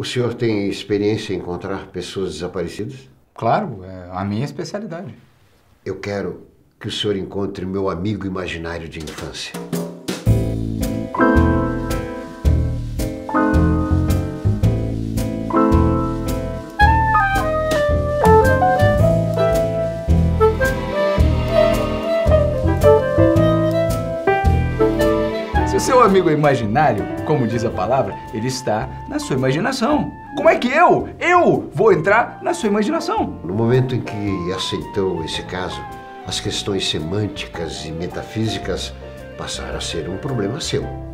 O senhor tem experiência em encontrar pessoas desaparecidas? Claro, é a minha especialidade. Eu quero que o senhor encontre meu amigo imaginário de infância. Seu amigo imaginário, como diz a palavra, ele está na sua imaginação. Como é que eu, eu vou entrar na sua imaginação? No momento em que aceitou esse caso, as questões semânticas e metafísicas passaram a ser um problema seu.